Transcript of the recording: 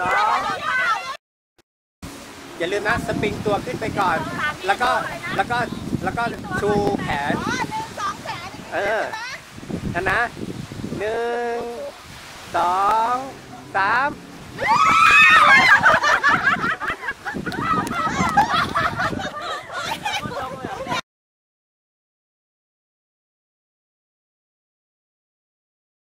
สองอย่าลืมนะสปริงตัวขึ้นไปก่อน แล้วก็แล้วก็แล้วก็ชูแขน เออนะนะหนึ่งสองสาม